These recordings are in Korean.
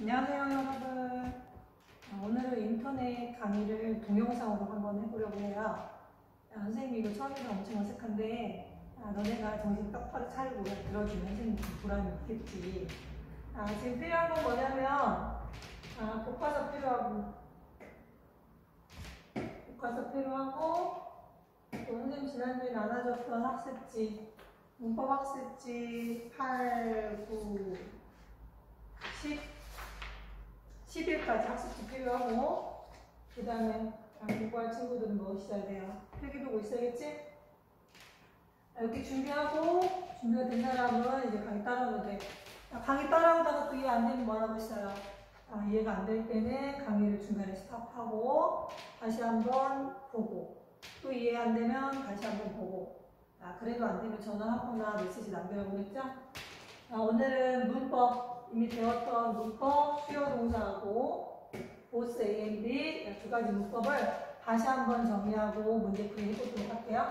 안녕하세요 여러분. 아, 오늘은 인터넷 강의를 동영상으로 한번 해보려고 해요. 아, 선생님 이거 처음에는 엄청 어색한데 아, 너네가 정신 똑바로 차리고 들어주면 선생님 좀 보람이 있겠지. 아, 지금 필요한 건 뭐냐면 아, 교과서 필요하고 교과서 필요하고 또 선생님 지난주에 나눠줬던 학습지 문법 학습지 8, 9, 10 10일까지 학습지 필요하고 그 다음에 공부할 친구들은 뭐 있어야 돼요? 필기도구 있어야겠지? 이렇게 준비하고 준비가 된 사람은 이제 강의 따라오면 돼. 강의 따라오다가 또 이해 안 되면 뭐 하고 있어요? 아, 이해가 안 될 때는 강의를 중간에 스탑하고 다시 한번 보고 또 이해 안 되면 다시 한번 보고 아, 그래도 안 되면 전화하거나 메시지 그랬죠? 아, 오늘은 문법 이미 배웠던 문법, 수요 동사하고 보스 A, M, D 두 가지 문법을 다시 한번 정리하고 문제 풀이 해보도록 할게요.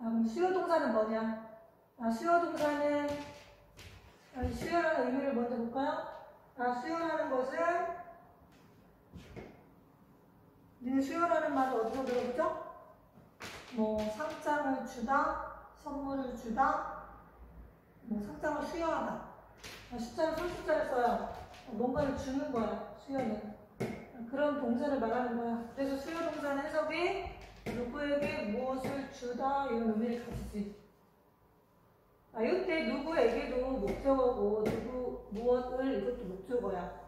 음, 수요 동사는 뭐냐? 아, 수요 동사는 아, 수요라는 의미를 먼저 볼까요? 아, 수요라는 것은 우리는 수요라는 말을 어디서 들어보죠? 뭐 상장을 주다, 선물을 주다, 뭐 상장을 수여하다. 아, 숫자를 손숫자를 써요. 뭔가를 주는 거야, 수여는. 그런 동사를 말하는 거야. 그래서 수요 동사는 해석이 누구에게 무엇을 주다 이런 의미를 가지지. 아, 이때 누구에게도 목적어고 누구 무엇을 이것도 목적어야.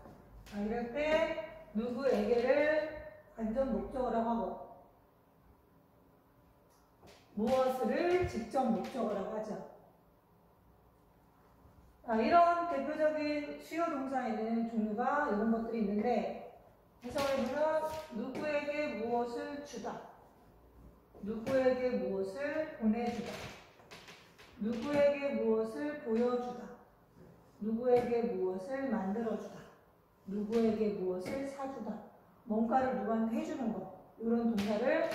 아, 이럴 때 누구에게를 완전 목적어라고 하고 무엇을 직접 목적어라고 하죠. 아, 이런 대표적인 수요 동사에는 종류가 이런 것들이 있는데 해석을 보면 누구에게 무엇을 주다? 누구에게 무엇을 보내주다? 누구에게 무엇을 보여주다? 누구에게 무엇을 만들어주다? 누구에게 무엇을 사주다? 뭔가를 누구한테 해주는 것 이런 동사를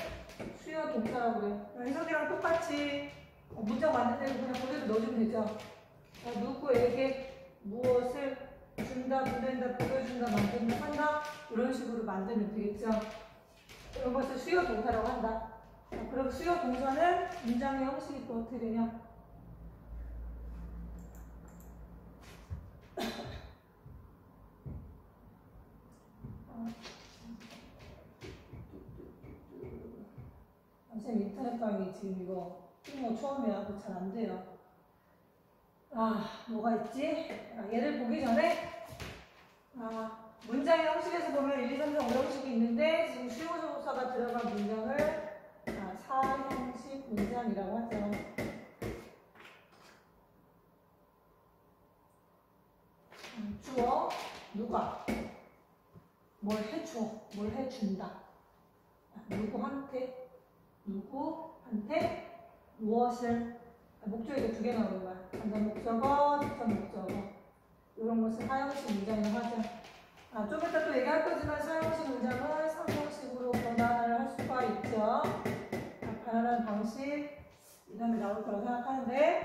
수요 동사라고 해요. 해석이랑 똑같이 어, 문장 만든 대로 그냥 그대로 넣어주면 되죠. 어, 누구에게 무엇을 준다, 보낸다, 보여준다, 만든다, 한다 이런 식으로 만들면 되겠죠. 이런 것을 수요 동사라고 한다. 어, 그럼 수요 동사는 문장의 형식이 또 어떻게 되냐? 선생님 인터넷 강의 지금 이거 뭐 처음에 하고 잘 안 돼요. 아, 뭐가 있지? 아, 얘를 보기 전에 아, 문장의 형식에서 보면 1, 2, 3, 4, 5 형식이 있는데 지금 수요조사가 들어간 문장을 아, 사형식 문장이라고 하죠. 음, 주어 누가 뭘 해줘 뭘 해준다 아, 누구한테 누구한테 무엇을 목적이 두개 나 오는 거야. 간접 목적어, 직접 목적어. 이런 것을 사용식 문장이라고 하죠. 아, 좀 이따 또 얘기할 거지만 사용식 문장은 상용식으로 변화를 할 수가 있죠. 아, 변화하는 방식 이 다음에 나올 거라고 생각하는데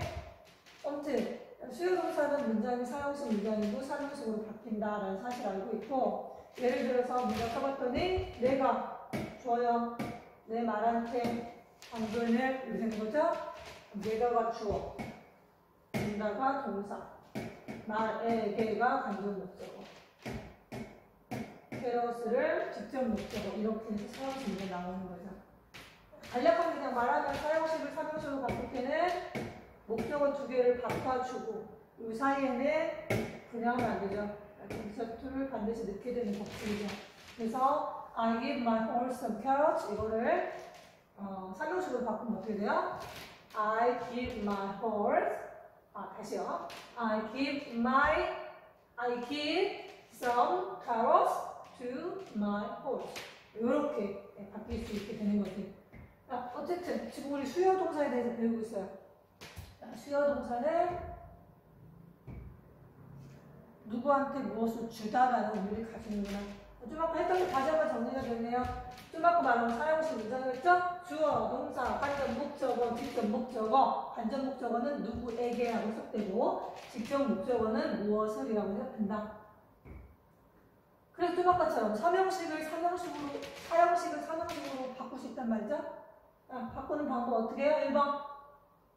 아무튼 수요 동사는 문장이 사용식 문장이고 사용식으로 바뀐다라는 사실을 알고 있고 예를 들어서 문장 써봤더니 내가 줘요 내 말한테 이렇게 되는 거죠? 내가가 주어, 준다가 동사, 말에게가 간접 목적어, 캐럿을 직접 목적어 이렇게 해서 사용식이 나오는 거죠. 간략하게 그냥 말하면 사용식을 사용식으로 바꿀 때는 목적어 두 개를 바꿔주고 이 사이에는 하면 안 되죠. 동사 툴을 반드시 넣게 되는 법칙이죠. 그래서 I give my horse some carrots. 이거를 어, 상용식으로 바꾸면 어떻게 돼요? I give my horse 아 다시요. I give my I give some carrots to my horse. 이렇게 네, 바뀔 수 있게 되는 거지. 자, 어쨌든 지금 우리 수요 동사에 대해서 배우고 있어요. 자, 수요 동사는 누구한테 무엇을 주다라는 의미를 가지는구나 좀 아까 했던 게 다시 한번 정리가 되네요. 좀 아까 말한 사용식 문장이었죠? 주어, 동사, 관전 목적어, 직접 목적어. 관전 목적어는 누구에게 하고 해석되고 직접 목적어는 무엇을이라고 해석된다. 그래서 좀 아까처럼 삼형식을 삼형식으로 사형식을 삼형식으로 바꿀 수 있단 말이죠. 아, 바꾸는 방법 어떻게 해요? 1번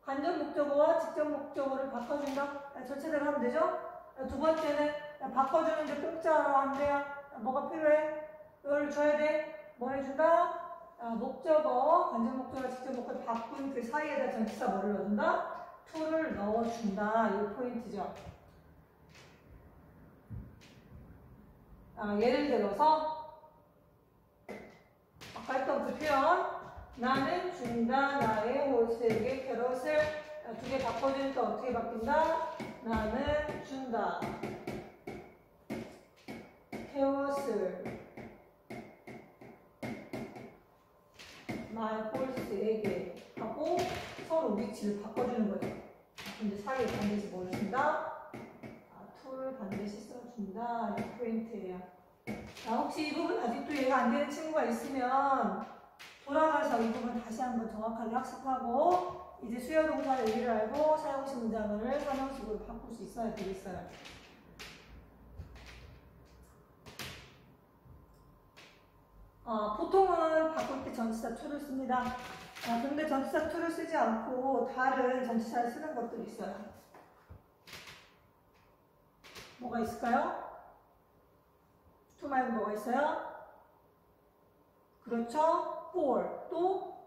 관전 목적어와 직접 목적어를 바꿔준다. 아, 절차대로 하면 되죠. 아, 두 번째는 아, 바꿔주는데 공짜로 한대요. 아, 뭐가 필요해? 이걸 줘야 돼. 뭐 해준다? 아, 목적어, 관전 목적어, 직접 목적어 바꾼 그 사이에다 전치사 뭐를 넣어준다? to를 넣어준다. 이 포인트죠. 아, 예를 들어서 아까 했던 그 표현 나는 준다 나의 홀스에게 캐럿을 아, 두개 바꿔주니까 어떻게 바뀐다? 나는 준다 나의 홀스에게 하고 서로 위치를 바꿔주는 거죠. 근데 사이에 반드시 뭘 준다? 아, 툴 반드시 써준다. 이 포인트예요. 자, 혹시 이 부분 아직도 이해가 안 되는 친구가 있으면 돌아가서 이 부분 다시 한번 정확하게 학습하고 이제 수요 동사의 의미를 알고 사용식 문장을 사용식으로 바꿀 수 있어야 되겠어요. 어, 보통은 바꿀 때 전치사 to를 씁니다. 아, 근데 전치사 to를 쓰지 않고 다른 전치사를 쓰는 것들이 있어요. 뭐가 있을까요? to 말고 뭐가 있어요? 그렇죠? for 또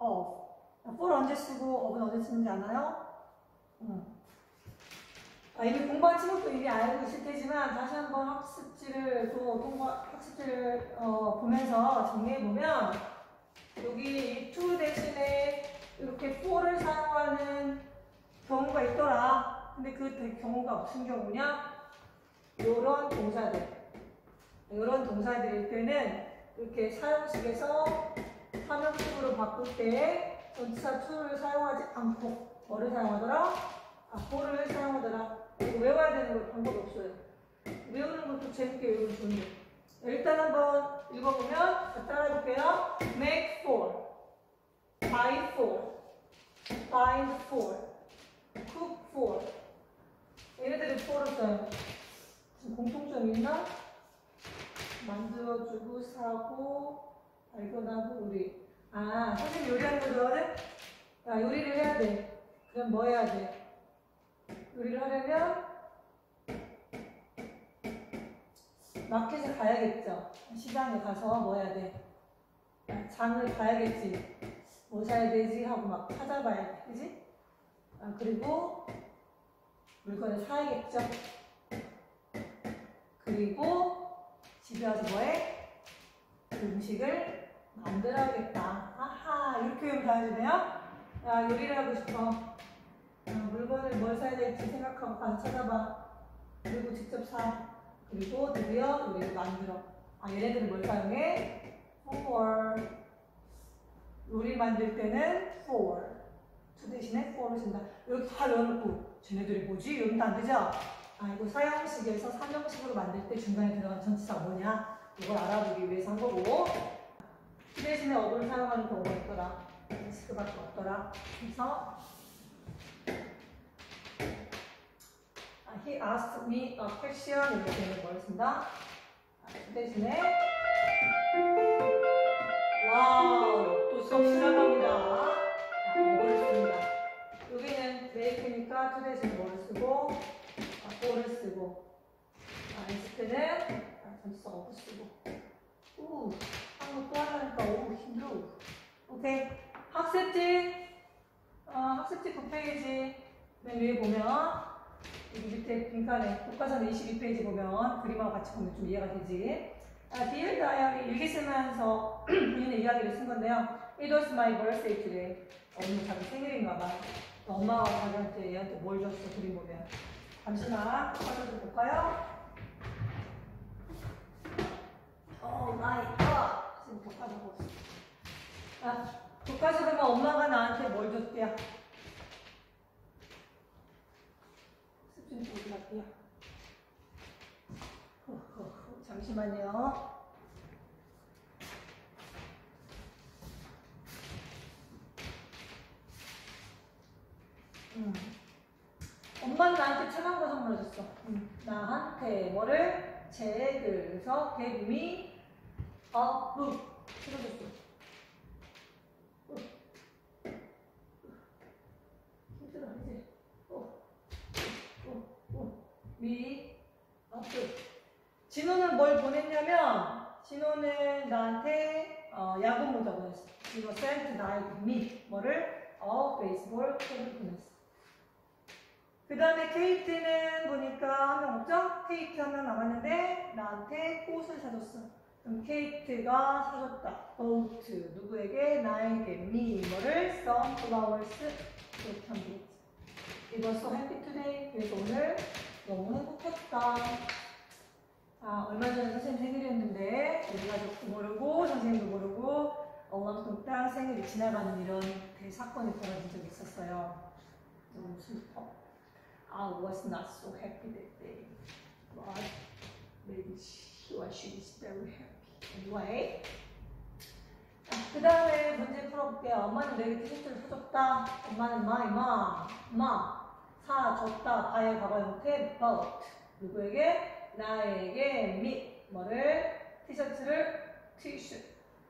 of. for 언제 쓰고 of은 언제 쓰는지 아나요? 음. 아, 이미 공부한 친구도 이미 알고 있을 테지만 다시 한번 학습지를 또 통과 학습지를 어, 보면서 정리해 보면 여기 이 to 대신에 이렇게 for를 사용하는 경우가 있더라. 근데 그 경우가 무슨 경우냐? 이런 동사들, 이런 동사들일 때는 이렇게 사용식에서 사명식으로 바꿀 때 전치사 to를 사용하지 않고 뭐를 사용하더라? 아, for를 사용하더라. 외워야 되는 거 방법이 없어요. 외우는 것도 재밌게 외우면 좋은데. 일단 한번 읽어보면 자, 따라 해볼게요. make for, buy for, find for, cook for. 얘네들이 for를 써요. 지금 공통점이 있나? 만들어주고 사고 발견하고 우리. 아 선생님 요리하는 거 좋아해? 야 요리를 해야 돼. 그럼 뭐 해야 돼? 요리를 하려면 마켓에 가야겠죠. 시장에 가서 뭐 해야 돼? 장을 봐야겠지. 뭐 사야 되지? 하고 막 찾아봐야 돼. 그지? 아, 그리고 물건을 사야겠죠. 그리고 집에 와서 뭐해? 그 음식을 만들어야겠다. 아하, 이렇게 하면 가야 되네요. 야, 요리를 하고 싶어. 어, 물건을 뭘 사야 될지 생각하고 가서 찾아봐. 그리고 직접 사. 그리고 드디어 요리를 만들어. 아, 얘네들은 뭘 사용해? for. 요리 만들 때는 for. to 대신에 for를 쓴다. 여기 다 넣어놓고, 쟤네들이 뭐지? 이러면 안 되죠? 아, 이거 사형식에서 삼형식으로 만들 때 중간에 들어간 전치사가 뭐냐? 이걸 알아보기 위해서 한 거고. 그 대신에 어를 사용하는 경우가 있더라. 그밖에 없더라. 그래서 아, he asked me a question 이렇게 되는. 아, 그 대신에 wow 또 수업 시작합니다. 아, 뭐를 씁니다. 여기는 make니까 to 대신 뭐를 쓰고 아, for를 쓰고 아, ask는 아, 전치사 of 쓰고 우 한국 또 하려니까 오 힘들어. 오케이 학습지 어, 학습지 9페이지 맨 위에 보면 밑에 빈칸에 교과서 22페이지 보면 그림하고 같이 보면 좀 이해가 되지. 아, dear diary 일기 쓰면서 본인의 이야기를 쓴 건데요. It was my birthday today. 오늘 자기 생일인가 봐. 엄마가 자기한테 얘한테 뭘 줬어 그림 보면. 잠시만 교과서 좀 볼까요? oh my god. 지금 교과서 보고 있어. 아, 보면 엄마가 나한테 뭘 줬대요? 갔대요? 잠시만요. 음. 엄마는 나한테 차가운 거 선물해줬어. 음. 나한테 뭐를? 책을. 그래서 book. 찍어줬어. 힘들어, 이제. 어. 어. 어. me a book. 진호는 뭘 보냈냐면, 진호는 나한테 어, 야구 모자 보냈어. 이거 sent me. 뭐를? 어, 베이스볼 캡을 보냈어. 그 다음에 케이트는 보니까 한 명 없죠? 케이트 한 명 남았는데 나한테 꽃을 사줬어. 그럼 케이트가 사줬다. boat 누구에게? 나에게 me 뭐를? some flowers 이렇게 하면 되겠지. So happy today. 그래서 오늘 너무 행복했다. 아, 얼마 전에 선생님 생일이었는데 우리 가족도 모르고 선생님도 모르고 엉망통땅 생일이 지나가는 이런 대사건이 벌어진 적이 있었어요. 너무 슬퍼. I was not so happy that day. But maybe she was, very happy. Anyway. 그 다음에 문제 풀어볼게요. 엄마는 내게 티셔츠를 사줬다. 엄마는 my mom. mom. 사줬다. 바의 과거 형태 bought. 누구에게? 나에게 me. 뭐를? 티셔츠를 티셔츠.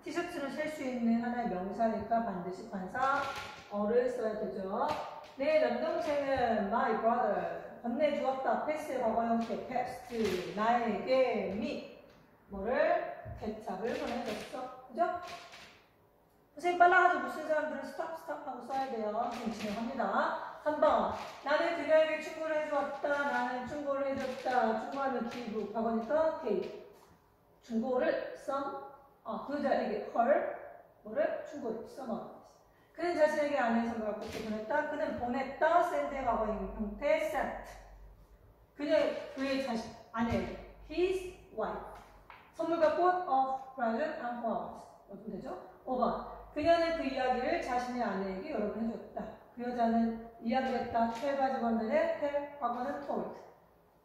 티셔츠를 살수 있는 하나의 명사니까 반드시 관사 어를 써야 되죠. 내 남동생은 my brother 건네주었다 패스 과거 형태 passed 나에게 me 뭐를 대답을 보내줬어 그죠? 선생님 빨라가지고 무슨 사람들은 stop stop 하고 써야 돼요 지금 진행합니다 3번 나는 그녀에게 충고를 해주었다 나는 충고를 해줬다 충고하면 give 과거니까 gave 충고를 some 어, 그녀에게 her 뭐를 충고를 some 그는 자신에게 선물을 꽃게 보냈다. 그는 보냈다. 샌드의 과거인 형태 sent. 그녀 그의 자신 아내에게 his wife. 선물과 꽃 of present and flowers. 어떻게 되죠? 5번. 그녀는 그 이야기를 자신의 아내에게 여러 번 해줬다. 그 여자는 이야기했다. 가지고 하면은 tell 과거는 told.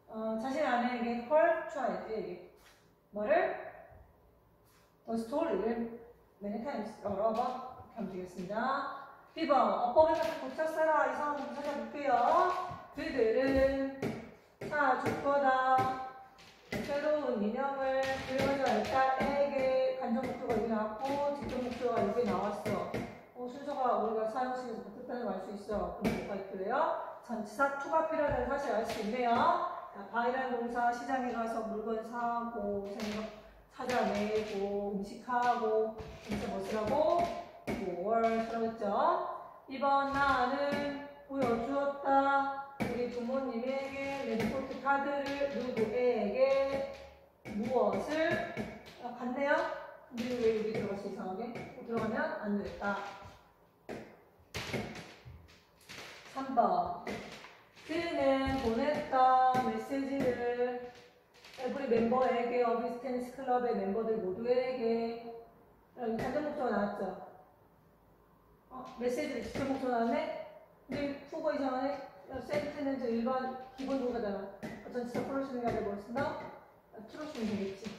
어, 자신의 아내에게 her child에게 뭐를 the story를 many times 여러 번 하면 되겠습니다. B번 어법에 같은 고쳤어라 이상한 문 찾아볼게요. 그들은 사줄 거다. 새로운 인형을 그 여자딸에 있어. 그럼 뭐가 있고요? 전치사 투가 필요하다는 사실 알 수 있네요. 바이라는 동사 시장에 가서 물건 사고 생각 찾아내고 음식하고 진짜 멋이라고 9월 들었죠? 이번 나는 보여주었다. 우리 부모님에게 레포트 카드를 누구에게 무엇을 아, 봤네요? 근데 왜 여기 들어갔어 이상하게? 들어가면 안 되겠다. 3번 그는 보냈다 메시지를 에브리 멤버에게 어비스 테니스 클럽의 멤버들 모두에게 여기 단전 목표가 나왔죠? 어, 메시지를 직접 목표 나왔네? 근데 후보 이상하네? 센트는 저 일반 기본 동사잖아. 어떤 진짜 프로시는가를 뭘 쓴다? 틀어주면 되겠지.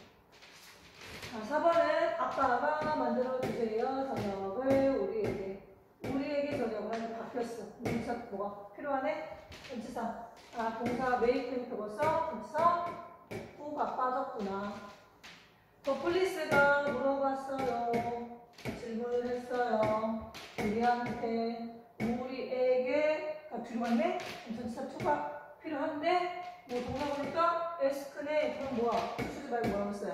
자, 4번은 아빠가 만들어주세요. 저녁을. 하는 바뀌었어. 동사 뭐가 필요하네? 전치사. 아, 동사 메이크부터 벌써 전치사 후가 빠졌구나. 더 플리스가 물어봤어요. 질문을 했어요. 우리한테 우리에게 아, 필요한데 전치사 투가 필요한데 뭐 동사 보니까 에스크네 그럼 뭐야 쓰지 말고 뭐라고 써요?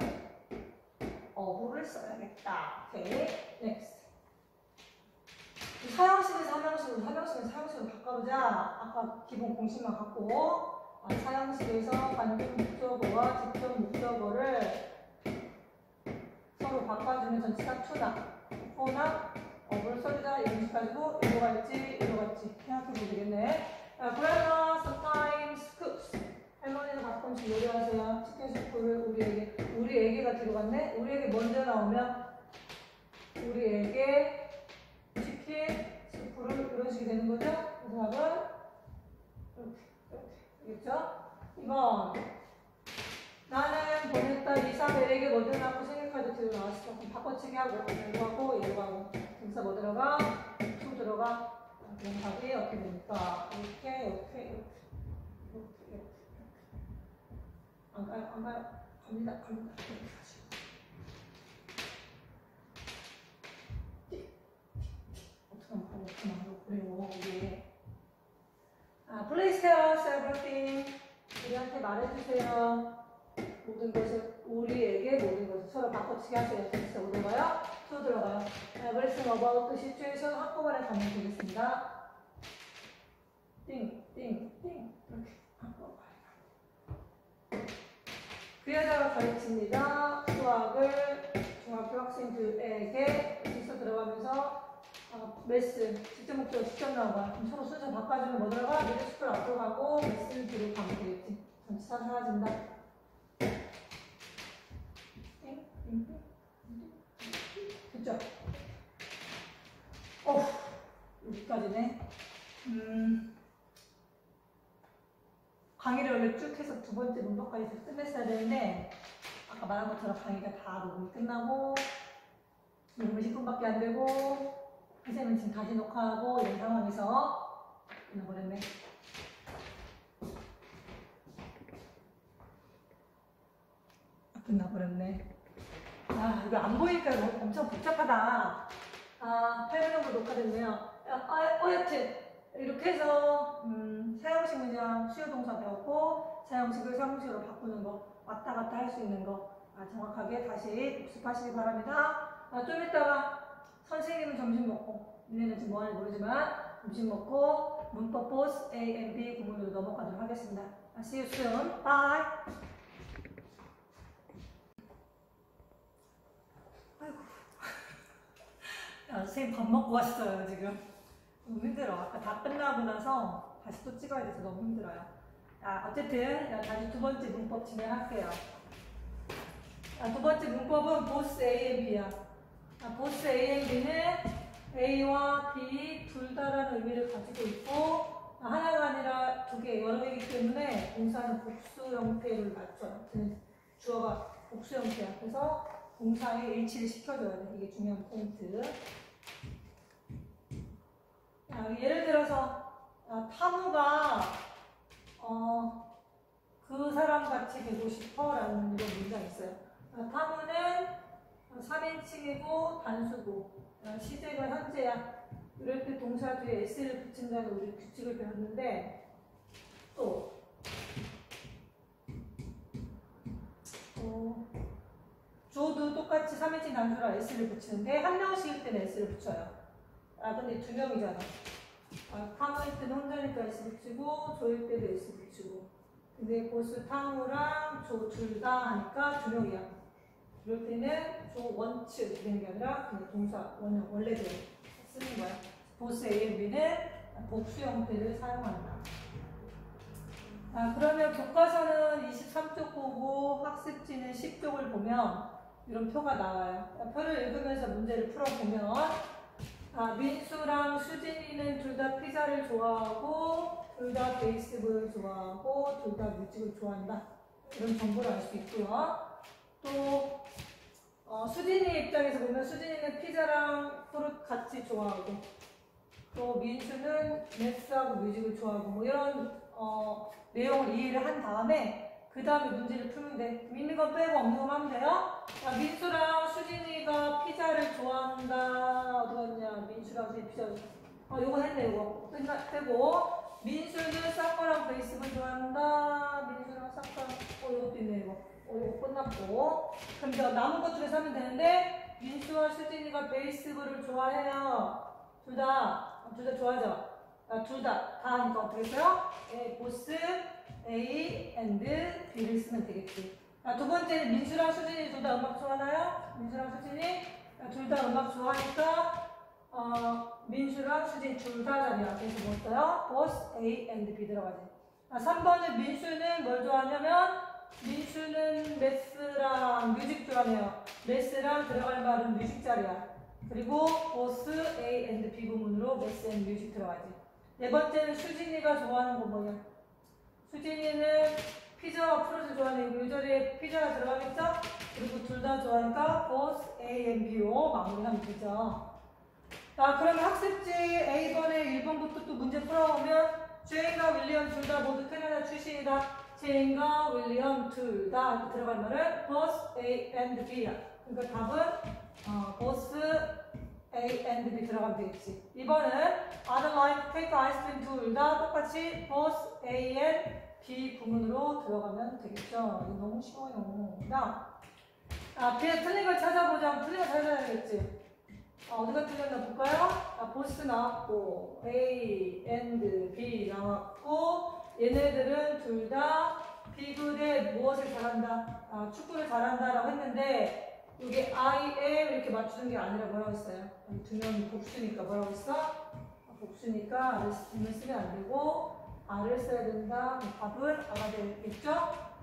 어부를 써야겠다. 오케이 next 사형식에서 삼형식으로 바꿔보자. 아까 기본 공식만 갖고 아, 사형식에서 간접 목적어와 직접 목적어를 서로 바꿔주는 전치사 to다. for나 뭘 써주자 이런 식 가지고 이거 갈지 이거 갈지 생각해보면 되겠네. 자, grandma sometimes cooks. 할머니는 가끔씩 요리하세요. chicken soup를 우리에게 우리에게가 들어갔네. 우리에게 먼저 나오면 우리에게 치킨 수프를 이런 식이 되는 거죠. 그 답은? 이렇게 이렇게. 알겠죠? 2번 나는 보냈다 2, 3, L에게 뭐 들어갔고 생일카드 들고 나왔어. 그럼 바꿔치기 하고 이거 하고 이거 하고. 등사 뭐 들어가? to 들어가. 그럼 답이 어떻게 됩니까? 이렇게 이렇게 이렇게 이렇게 이렇게. 안 가요? 안 가요? 갑니다. 갑니다 이렇게 가시고 어떻게 하면 하고 그래요 이게 아 please tell us everything. 우리한테 말해주세요. 모든 것을 우리에게 모든 것을. 서로 바꿔치기 하세요. 진짜 오늘가요? 또 들어가요. everything about the situation. 한꺼번에 가면 되겠습니다. 띵, 띵, 띵. 이렇게. 한꺼번에 그 여자가 가르칩니다. 수학을 중학교 학생들에게 실서 들어가면서 어, math, 직접 목적어 직접 나오고 그럼 서로 순서 바꿔주면 뭐 들어가? middle school 앞으로 가고 math를 뒤로 가면 되겠지. 전치사 사라진다. 됐죠? 어후, 여기까지네. 음. 강의를 원래 쭉 해서 두 번째 문법까지 다 끝냈어야 되는데 아까 말한 것처럼 강의가 다 녹음이 끝나고 녹음이 10분밖에 안 되고 선생님은 지금 다시 녹화하고 이런 상황에서 끝나버렸네. 아, 끝나버렸네. 아 이거 안 보이니까 엄청 복잡하다. 아 8분으로 녹화됐네요. 아, 어, 어, 여튼 이렇게 해서 음, 사용식 문장 수요 동사 배웠고 사용식을 사용식으로 바꾸는 거 왔다 갔다 할 수 있는 거 아, 정확하게 다시 복습하시기 바랍니다. 아, 좀 이따가 선생님은 점심 먹고 니네는 지금 뭐하는지 모르지만 점심 먹고 문법 보스 A and B 구문으로 넘어가도록 하겠습니다. 아, see you soon. Bye. 야, 선생님 밥 먹고 왔어요 지금. 너무 힘들어. 아까 다 끝나고 나서 다시 또 찍어야 돼서 너무 힘들어요. 아, 어쨌든 야, 다시 두 번째 문법 진행할게요. 아, 두 번째 문법은 보스 A B야. 아, 보스 A B는 A와 B 둘 다라는 의미를 가지고 있고 아, 하나가 아니라 두 개, 여러 개이기 때문에 동사는 복수 형태를 맞춰요. 저는 주어가 복수 형태야. 그래서 동사에 일치를 시켜줘야 돼. 이게 중요한 포인트. 아, 예를 들어서 아, 타무가 어, 그 사람 같이 되고 싶어라는 문장이 있어요. 아, 타무는 3인칭이고 단수고 아, 시제가 현재야. 이럴 때 동사 뒤에 s를 붙인다는 우리 규칙을 배웠는데 또 어, 조도 똑같이 3인칭 단수라 s를 붙이는데 한 명씩일 때는 s를 붙여요. 아 근데 두 명이잖아. 아, 탕일 때는 혼자니까 S 붙이고 조일 때도 S 붙이고. 근데 보스 탕우랑 조 둘 다 하니까 두 명이야. 이럴 때는 조 원츠 되는 게 아니라 그냥 동사 원형 원래대로 쓰는 거야. 보스 A and B는 복수 형태를 사용한다. 아, 그러면 교과서는 23쪽 보고 학습지는 10쪽을 보면 이런 표가 나와요. 표를 읽으면서 문제를 풀어보면 아, 민수랑 수진이는 둘 다 피자를 좋아하고 둘 다 베이스볼을 좋아하고 둘 다 뮤직을 좋아한다. 이런 정보를 알 수 있고요. 입장에서 보면 수진이는 피자랑 프룻 같이 좋아하고 또 민수는 매스하고 뮤직을 좋아하고 뭐 이런 어, 내용을 이해를 한 다음에 그 다음에 문제를 풀면 돼. 있는 건 빼고 없는 건 하면 돼요. 아, 민수랑 수진이가 피자를 좋아한다. 어디 갔냐? 민수랑 수진이 피자. 어, 요거 했네, 요거. 끝나, 빼고. 민수는 사커랑 베이스볼 좋아한다. 민수랑 사커. 어, 요것도 있네, 이거. 어, 요거 끝났고. 그럼 이제 남은 것 중에서 하면 되는데, 민수와 수진이가 베이스볼을 좋아해요. 둘 다. 둘 다 좋아하죠? 아, 둘 다. 다 하니까 어떻게 써요? 예, both A and B를 쓰면 되겠지. 아, 두 번째는 민수랑 수진이 둘 다 음악 좋아하나요? 민수랑 수진이 아, 둘다 음악 좋아하니까 어, 민수랑 수진 둘 다 자리야. 그래서 뭐 써요? both A and B 들어가지. 아, 3번은 민수는 뭘 좋아하냐면 민수는 math랑 music 좋아해요. math랑 들어갈 말은 music 자리야. 그리고 both A and B 부문으로 math and music 들어가지. 네 번째는 수진이가 좋아하는 거 뭐냐? 수진이는 피자와 fruits 좋아하는 usually 피자가 들어가겠죠? 그리고 둘 다 좋아하니까 both A and B로 마무리하면 되죠. 자, 그러면 학습지 A번에 1번부터 또 문제 풀어보면 제인과 윌리엄 둘 다 모두 캐나다 출신이다. 제인과 윌리엄 둘 다 들어갈 말은 both A and B야. 그러니까 답은 어, both A and B 들어가면 되겠지. 2번은 other like take ice cream 둘 다 똑같이 both A and B 구문으로 들어가면 되겠죠. 이거 너무 쉬워요. 자, 아, 뒤에 틀린 걸 찾아보자. 틀린 걸 찾아야겠지. 아, 어디가 틀렸나 볼까요? 아, 보스 나왔고, A, and, B 나왔고, 얘네들은 둘 다 비글에 무엇을 잘한다? 아, 축구를 잘한다라고 했는데, 이게 I에 이렇게 맞추는 게 아니라 뭐라고 했어요? 두 명이 복수니까 뭐라고 했어? 아, 복수니까 R을 쓰면 안 되고, R을 써야 된다. 답은 R가 되겠죠?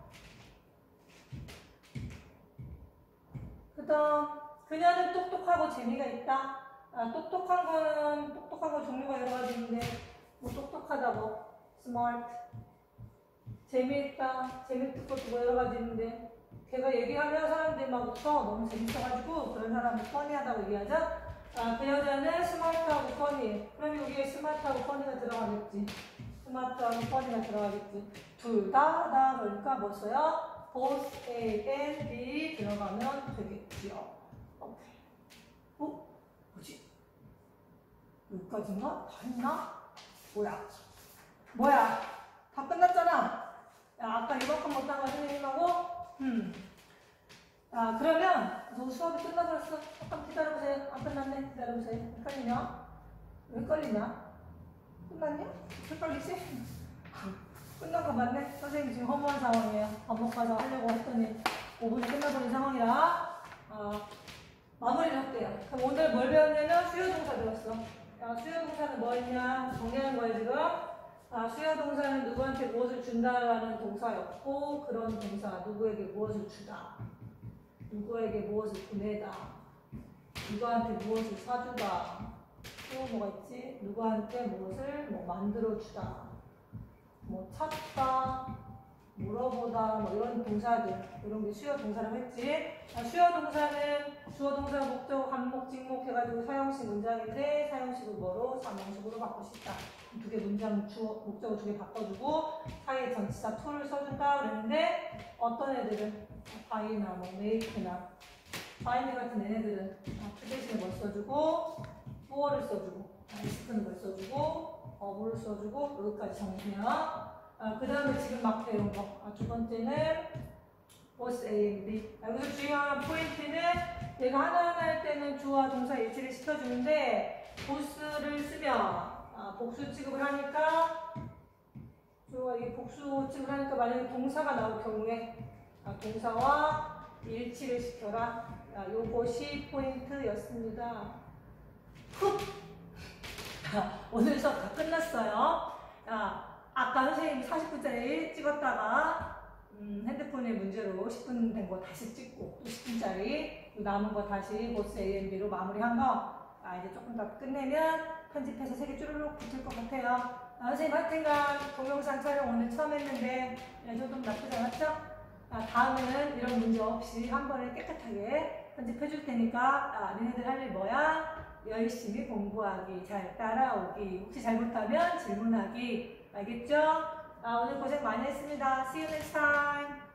그 다음, 그녀는 똑똑하고 재미가 있다. 아, 똑똑한 거는 똑똑하고 종류가 여러 가지 있는데 뭐 똑똑하다고 smart 재미있다 것도 뭐 여러 가지 있는데 걔가 얘기하면 사람들이 막 웃어 너무 재밌어가지고 그런 사람을 funny하다고 얘기하죠. 아, 그 여자는 smart하고 funny. 그럼 여기에 스마트하고 퍼니가 들어가겠지. 스마트하고 퍼니가 들어가겠지. 둘 다, 다, 그러니까 뭐 써요? both A and B 들어가면 되겠지요. 오케이. 어? 뭐지? 여기까지인가? 다 했나? 뭐야? 뭐야? 다 끝났잖아. 야, 아까 이만큼 거 선생님하고? 음. 아, 그러면 너 수업이 끝나버렸어. 잠깐 기다려보세요. 안 끝났네. 기다려보세요. 헷갈리냐? 왜 헷갈리냐? 끝났냐? 헷갈리지? 끝난 거 맞네. 선생님 지금 허무한 상황이에요. 밥 먹고 가서 하려고 했더니 5분이 끝나버린 상황이라 아, 마무리를 할게요. 그럼 오늘 뭘 배웠냐면 수요동사 배웠어. 아, 수요동사는 뭐였냐? 정리하는 거예요 지금. 아, 수요 동사는 누구한테 무엇을 준다라는 동사였고 그런 동사 누구에게 무엇을 주다. 누구에게 무엇을 보내다. 누구한테 무엇을 사주다. 또 뭐가 있지? 누구한테 무엇을 뭐 만들어주다. 뭐 찾다, 물어보다, 뭐 이런 동사들, 이런 게 수요 동사라고 했지. 아, 수요 동사는 주어 동사 목적 반목 직목 해가지고 사형식 문장인데 사형식을 뭐로 사명식으로 바꾸고 싶다. 두 개 문장 주어 목적을 두 개 바꿔주고 사이에 전치사 to를 써준다 그랬는데 어떤 애들은 바이나 뭐 메이크나 바이네 같은 애네들은 아, 그 대신에 뭘 써주고 for를 써주고 아이스크는 걸 써주고 어부를 써주고 여기까지 정리해요. 아, 그 다음에 지금 막 배운 거. 아, 두 번째는 보스 A, and B. 아, 여기서 중요한 포인트는 얘가 하나하나 할 때는 주어와 동사 일치를 시켜주는데 보스를 쓰면 아, 복수 취급을 하니까 주어가 이게 복수 취급을 하니까 만약에 동사가 나올 경우에 아, 동사와 일치를 시켜라. 아, 요것이 포인트였습니다. 훅! 오늘 수업 다 끝났어요. 자, 아까 선생님이 40분짜리 찍었다가 음, 핸드폰에 문제로 10분 된 거 다시 찍고 또 10분짜리 남은 거 다시 보스 A&B로 마무리한 거 아, 이제 조금 더 끝내면 편집해서 세개 쭈르륵 붙을 것 같아요. 아, 선생님 하여튼간 동영상 촬영 오늘 처음 했는데 저도 나쁘지 않았죠? 아, 다음에는 이런 문제 없이 한 번에 깨끗하게 편집해 줄 테니까 아, 니네들 할 일 뭐야? 열심히 공부하기, 잘 따라오기, 혹시 잘못하면 질문하기, 알겠죠? 아, 오늘 고생 많이 했습니다. See you next time.